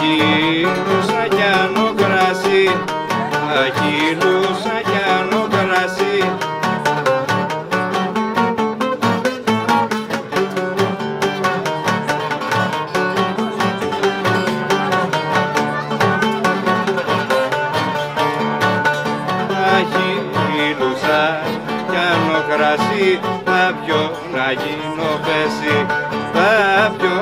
Αχίλουσα κι άνω κρασί, αχίλουσα κι άνω κρασί, αχίλουσα κι άνω κρασί, θα πιω να γίνω πέση, θα πιω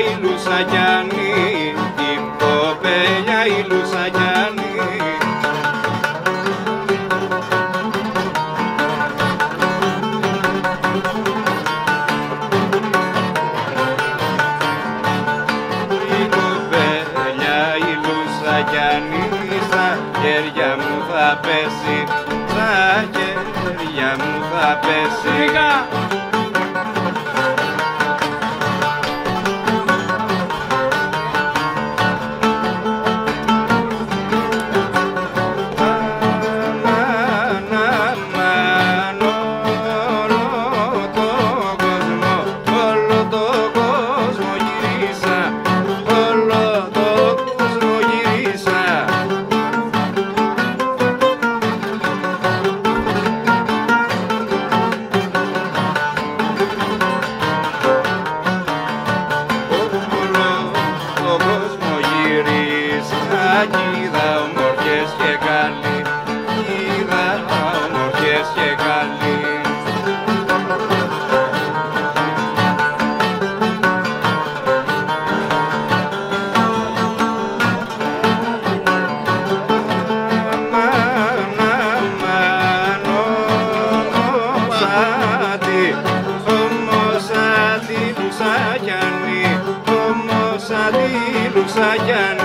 η Λουσακιάνη κι κοπέλια η Λουσακιάνη Η κοπέλια η Λουσακιάνη στα χέρια μου θα πέσει στα χέρια μου θα πέσει saja